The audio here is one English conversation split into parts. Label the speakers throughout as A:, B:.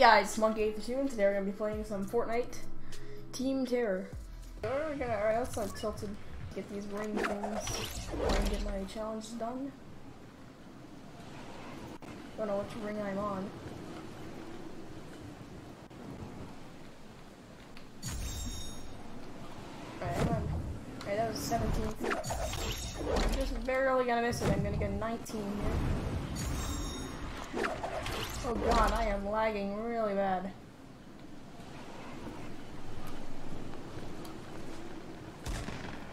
A: guys, Monkey832, and today we're gonna be playing some Fortnite Team Terror. Alright, let's like tilted, get these ring things, and get my challenge done. Don't know which ring I'm on. Alright, I'm on. Alright, that was 17. I'm just barely gonna miss it. I'm gonna get 19 here. Oh god, I am lagging really bad.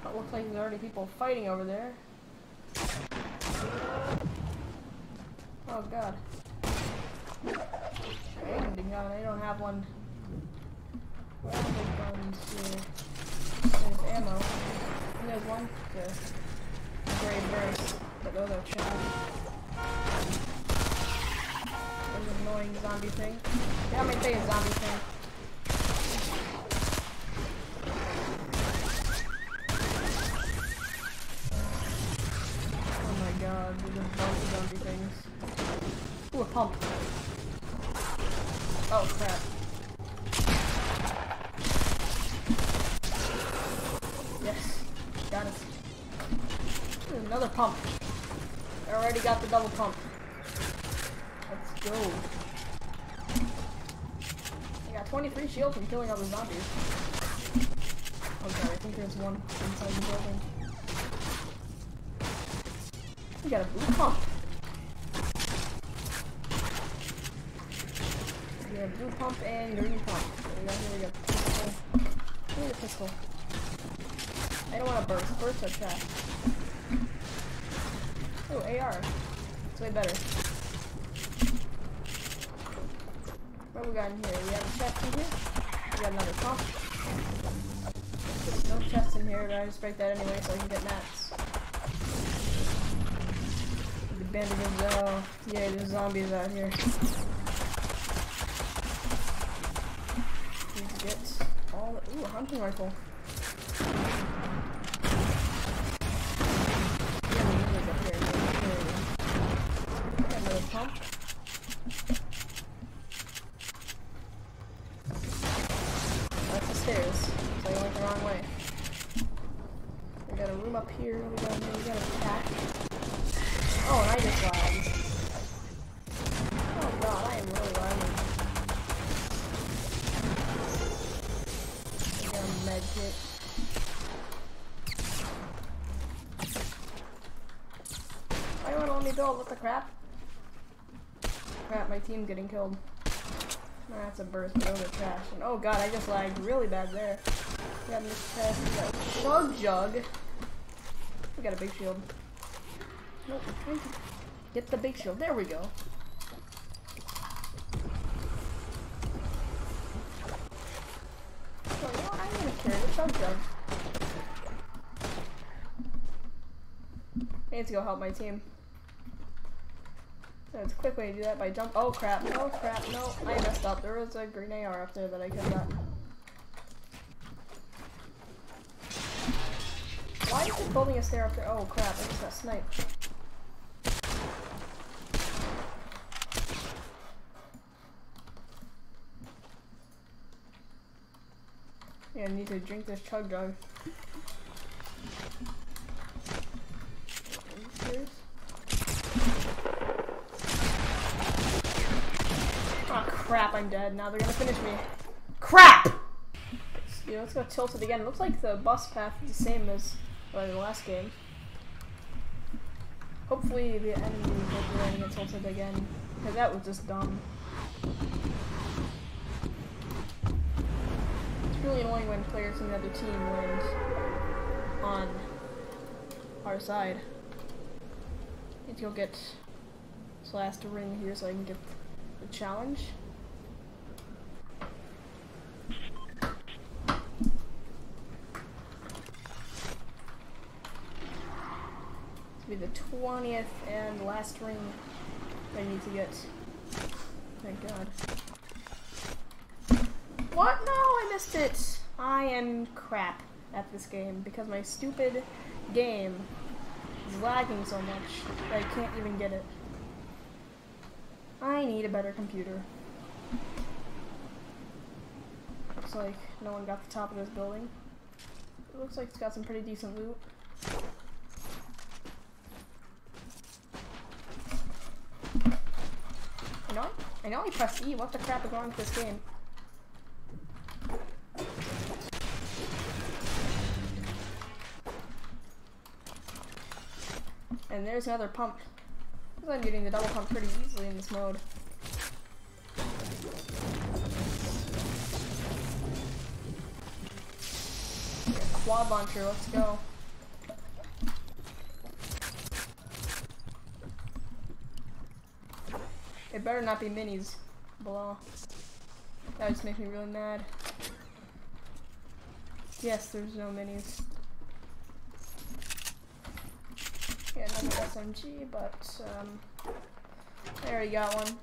A: It looks like there's already people fighting over there. Oh god. Ending gun, I don't have one. Where the guns here? There's ammo. There's one. Good. Great burst. But those are trash annoying zombie thing. Yeah, I'm say a zombie thing. Oh my god, there's a bunch of zombie things. Ooh, a pump. Oh crap. Yes, got it. Another pump. I already got the double pump. Let's go. I got 23 shield from killing all the zombies. Okay, I think there's one inside the building. We got a blue pump. We have blue pump and green pump. We got here we got pistol. Give me the pistol. I don't want to burst. Burst are trash. Oh, AR. It's way better. What we got in here? We have a chest in here. We got another pump. No chest in here, but I just break that anyway so I can get mats. The bandages, oh, yeah, there's zombies out here. Need to get all the, ooh, a hunting rifle. Another pump. stairs, so I went the wrong way. We got a room up here, we got, we got a pack. Oh, and I just lagged. Oh god, I am really lagging. We got a med kit. What the crap? Crap, my team's getting killed. That's a burst, those trash. And oh god, I just lagged really bad there. We got this chest, we got jug. We got a big shield. Nope, get the big shield. There we go. So, I'm gonna carry the chug jug. I need to go help my team. There's a quick way to do that by jump. Oh crap, oh crap, no, I messed up. There was a green AR up there that I could have. Why is it building a stair up there? Oh crap, I just got sniped. Yeah, I need to drink this chug jug. Crap, I'm dead. Now they're gonna finish me. Crap! Yeah, let's go tilt it again. It looks like the bus path is the same as uh, the last game. Hopefully the enemy will get tilted again. Because that was just dumb. It's really annoying when players from the other team land on our side. To go get this last ring here so I can get the challenge. be the 20th and last ring I need to get. Thank God. What? No, I missed it! I am crap at this game because my stupid game is lagging so much that I can't even get it. I need a better computer. It's like no one got the top of this building. It looks like it's got some pretty decent loot. I know, I know I pressed E. What the crap is wrong with this game? And there's another pump. I'm getting the double pump pretty easily in this mode. quad launcher, let's go. Better not be minis Blah. That just makes me really mad. Yes, there's no minis. Yeah, another SMG, but um, I already got one.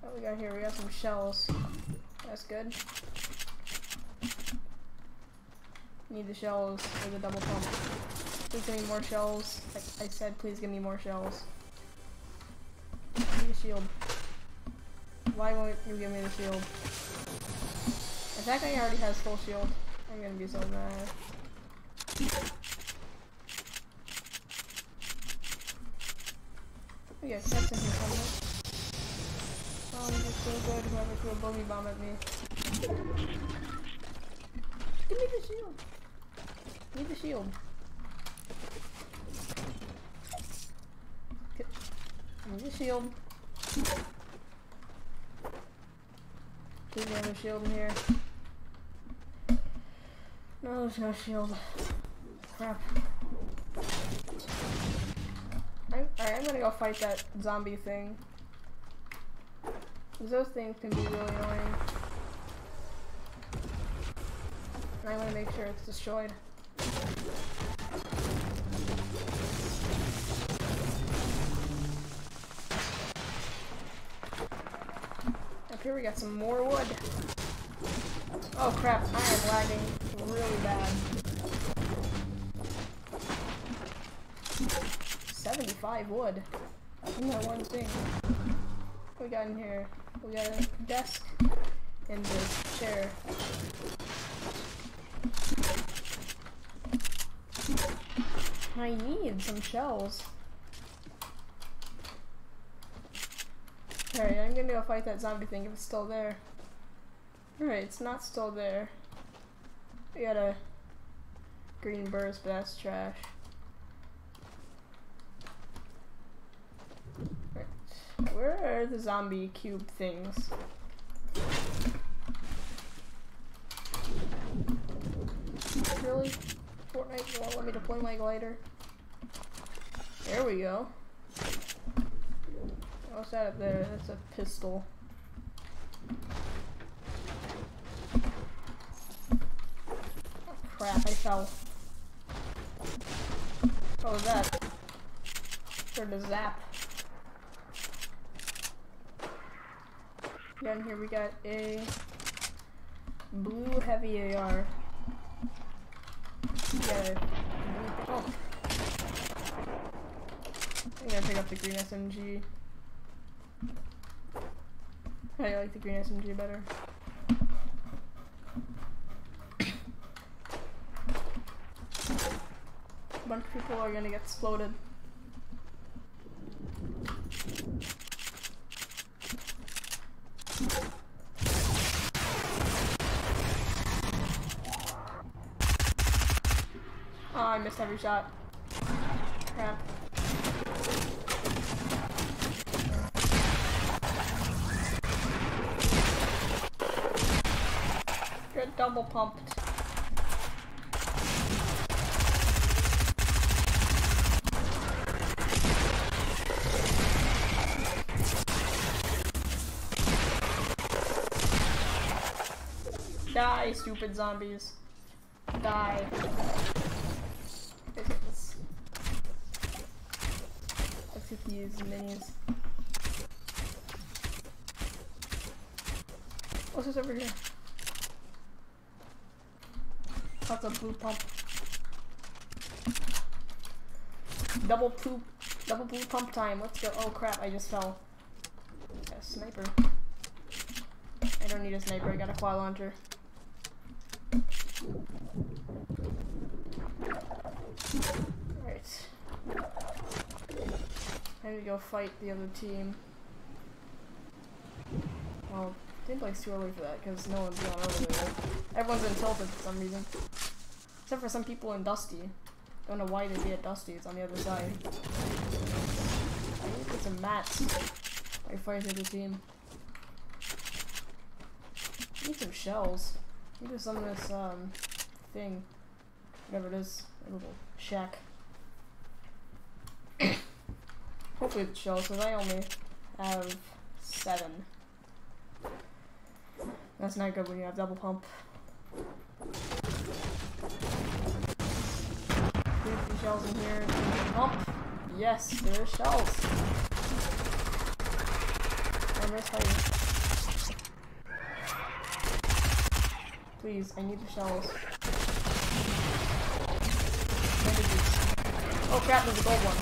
A: What we got here? We got some shells. That's good. Need the shells for the double pump. Please give me more shells. I said, please give me more shells. Shield. Why won't you give me the shield? If that guy already has full shield, I'm gonna be so mad. Oh yeah, that's in here somewhere. Oh, this is so good. Whoever threw a boogie bomb at me. Give me the shield. Need the shield. Need the shield. There's another shield in here. No, there's no shield. Crap. I'm, alright, I'm gonna go fight that zombie thing. Those things can be really annoying. And I want to make sure it's destroyed. Here we got some more wood. Oh crap, I am lagging really bad. 75 wood. From that one thing. What we got in here? We got a desk and this chair. I need some shells. Alright, I'm gonna go fight that zombie thing if it's still there. Alright, it's not still there. We got a green burst, but that's trash. Right. Where are the zombie cube things? Really? Fortnite won't let me deploy my glider. There we go. What's that up there? That's a pistol. Oh, crap, I fell. Oh, what was that? For the zap. Down here we got a blue heavy AR. Yeah. Oh. I'm gonna pick up the green SMG. I like the green SMG better. A bunch of people are gonna get exploded. Oh, I missed every shot. Crap. Double pumped. Die, stupid zombies. Die. Let's these minis. What's this over here? Pump. Double poop, double blue pump time. Let's go. Oh crap! I just fell. A sniper. I don't need a sniper. I got a quad launcher. Alright. I need to go fight the other team. Well, gameplay's too early for that because no one's gone over there. Everyone's in Tilted for some reason. Except for some people in Dusty. Don't know why they'd be at Dusty, it's on the other side. I need to get some mats. Fight the team. I need some shells. I need some of this, um, thing. Whatever it is. A little shack. Hopefully it's shells, because I only have seven. That's not good when you have double pump. Shells in here. Pump. Yes, there are shells. I miss how Please, I need the shells. Oh crap, there's a gold one.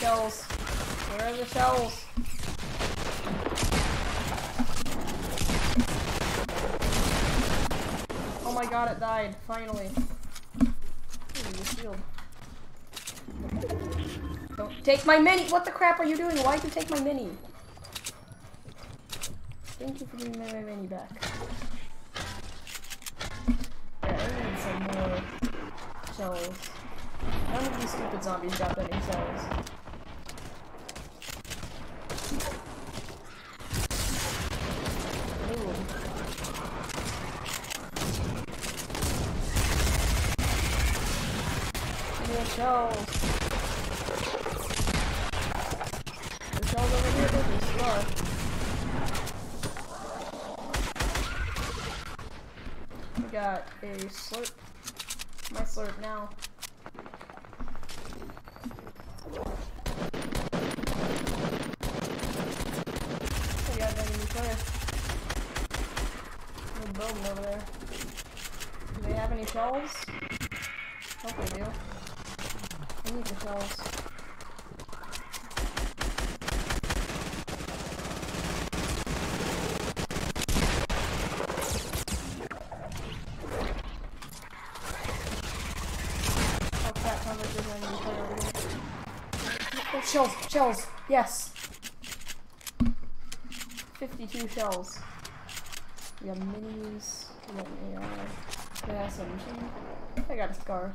A: Shells. Where are the shells? Oh my god, it died, finally. Ooh. Don't take my mini! What the crap are you doing? Why'd you take my mini? Thank you for giving my, mini back. Yeah, I need some more shells. None of these stupid zombies got any shells. Ooh. Shells over here, a star. We got a slurp. My slurp now. We got another new player. New building over there. Do they have any shells? Hope they do. Need the shells. Oh, shells, shells, yes. 52 shells. We got minis, we got an AR, we got some I got a scar.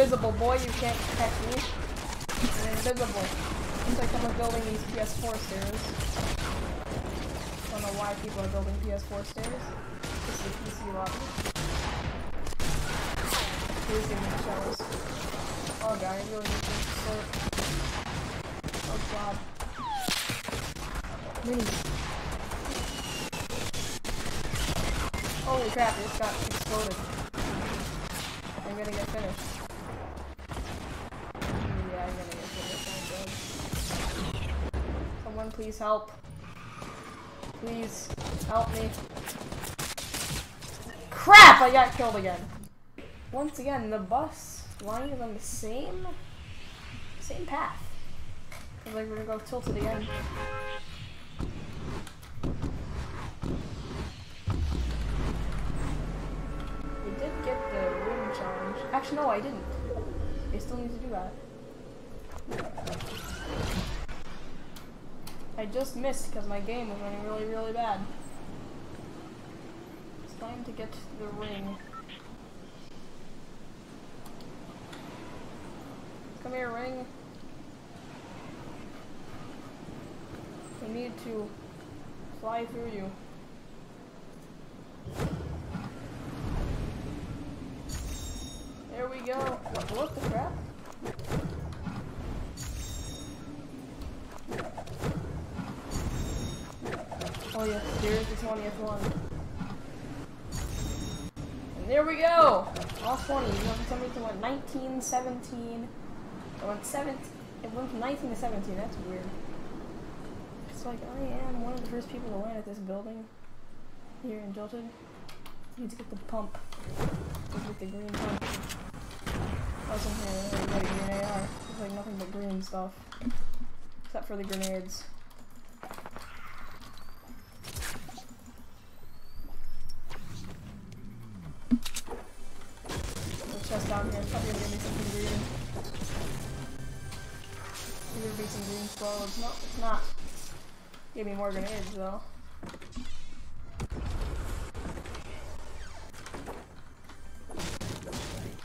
A: invisible, boy. You can't catch me. I'm invisible. Looks like someone's building these PS4 stairs. I don't know why people are building PS4 stairs. This is a PC lobby. Using the shells. Oh god, I really need to slurp. Oh god. Minis. Holy crap, it just got exploded. I'm gonna get finished. Someone please help. Please help me. Crap! I got killed again. Once again, the bus line is on the same same path. Looks like we're gonna go tilted again. We did get the ring challenge. Actually, no, I didn't. I still need to do that. I just missed because my game was running really, really bad. It's time to get the ring. Come here, ring. I need to fly through you. There we go. What, what the crap? 20th one. And there we go! All 20. You know, for some reason went 19, 17. It went 17. It went from 19 to 17. That's weird. It's like oh, I am one of the first people to land at this building here in Tilted. Need to get the pump. Need to get the green pump. Wasn't here. Really got a green AR. There's like nothing but green stuff. Except for the grenades. Green clothes. No, it's not. Give me more grenades though.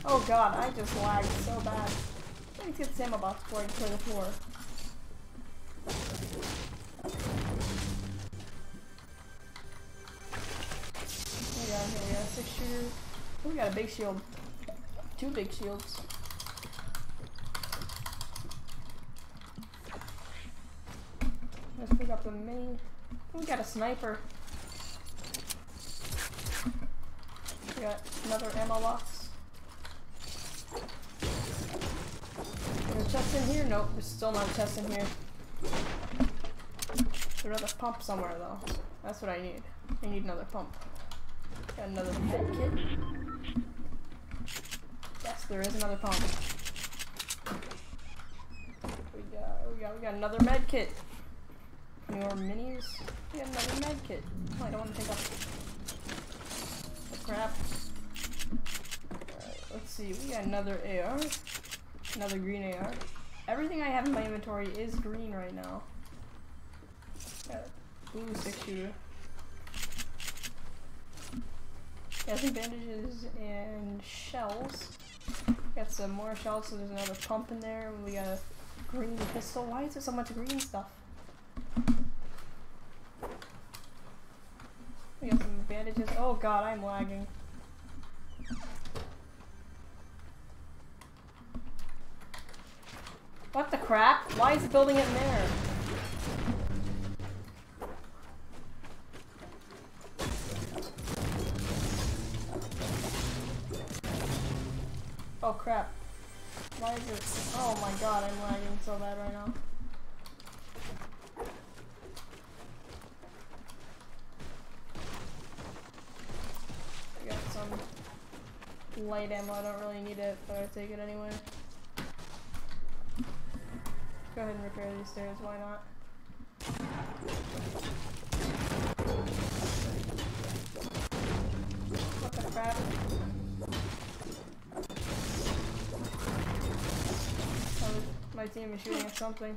A: Oh god, I just lagged so bad. Let me get the ammo box before I clear the floor. We got here, we got six shooter. Oh, we got a big shield. Two big shields. Mini. Oh, we got a sniper. We got another ammo box. There's a chest in here? Nope, there's still not a chest in here. There's another pump somewhere though. That's what I need. I need another pump. Got another med kit. Yes, there is another pump. We got, we got, we got another med kit. More minis? We got another med kit. Oh, I don't want to take up the crap. Alright, let's see. We got another AR. Another green AR. Everything I have in my inventory is green right now. Got blue six shooter. Got some bandages and shells. Got some more shells, so there's another pump in there. We got a green pistol. Why is there so much green stuff? We got some bandages. Oh god, I'm lagging. What the crap? Why is it building it in there? Light ammo, I don't really need it, but I take it anyway. Go ahead and repair these stairs, why not? What the crap? Oh, my team is shooting at something.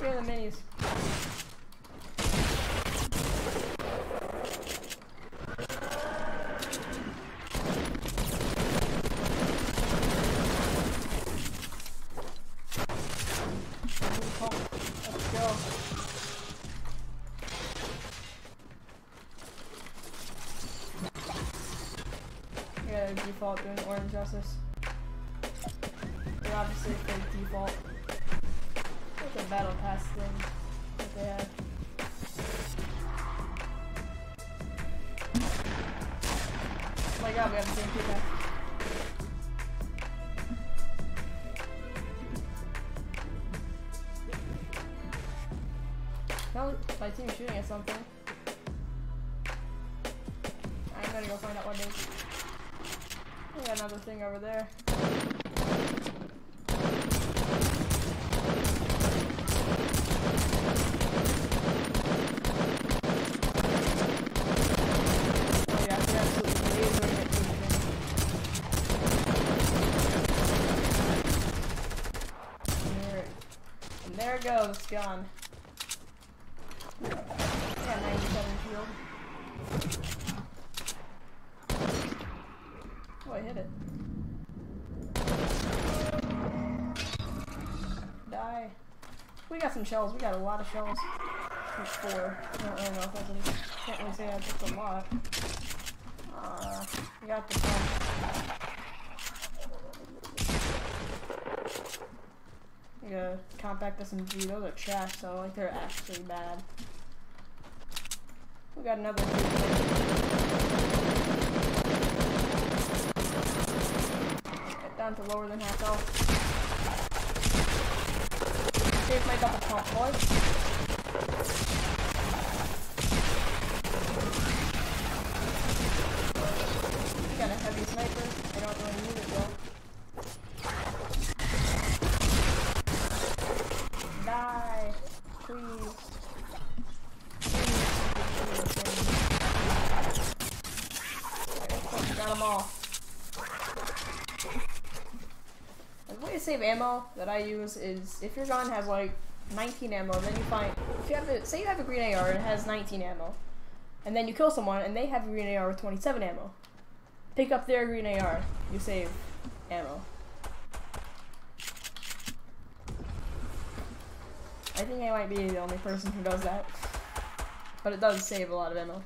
A: Here are the minis. Blue pump. Let's go. Default doing orange justice. They're obviously fake default. Like a battle pass thing that they have. Oh my god, we have the same people. No, my team's shooting at something. I'm gonna go find out what it is. We another thing over there. Oh yeah. There it- And there it goes, gone. I got 97 shield. Oh, I hit it. Die. We got some shells. We got a lot of shells. Like four. I don't really know if that's any. Can't really say that's a lot. Uh, we got the one. We gotta compact SMG. Those are trash, so like they're actually bad. We got another. Get down to lower than half health. Save my double pump, boys. Got a heavy sniper. I don't really need it though. Die, please. Please. Got them all. The way to save ammo that I use is if your gun has like 19 ammo, then you find if you have a say you have a green AR and it has 19 ammo, and then you kill someone and they have a green AR with 27 ammo. Pick up their green AR, you save ammo. I think I might be the only person who does that. But it does save a lot of ammo.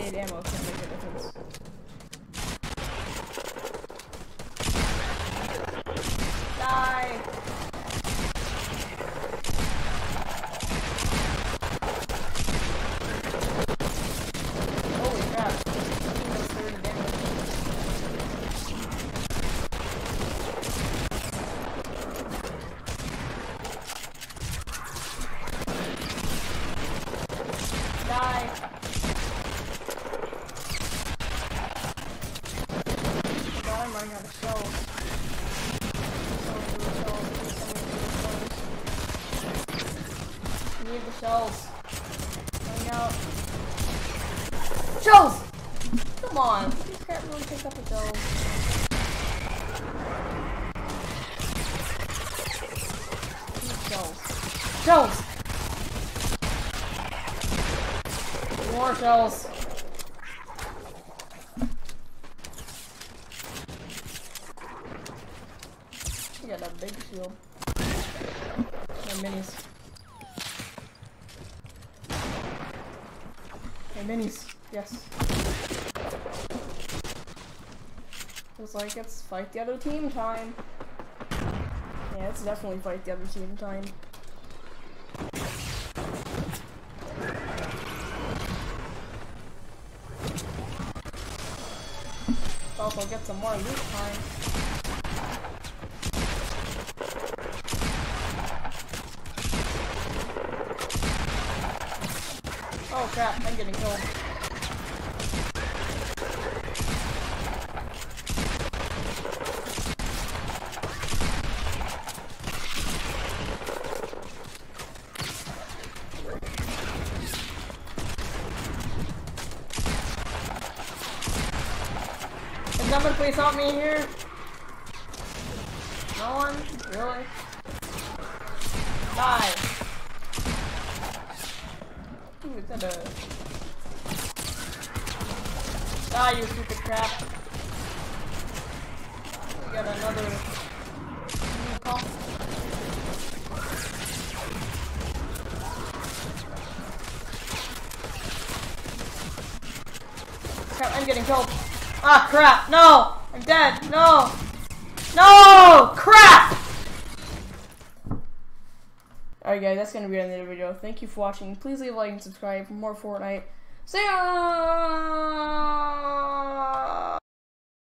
A: 8 ammo can make a difference. Die! Holy crap. I think that's 30 damage. Die! God, I'm running out of shells. Shells, blue shells, please send me blue shells. Need the shells. Running out. Shells! Come on, these can't really pick up the shells. Need Shells. More shells. You got a big shield. And minis. And minis. Yes. Looks like it's fight the other team time. Yeah, it's definitely fight the other team time. Also get some more loot time. Oh crap, I'm getting killed. Someone please help me here? No one? Really? Die! Ooh, that a... Die, you stupid crap! We got another... new pump. Crap, I'm getting killed. Ah, crap! No! I'm dead! No! No! Crap! Alright guys, that's gonna be the end of the video. Thank you for watching. Please leave a like and subscribe for more Fortnite. See ya!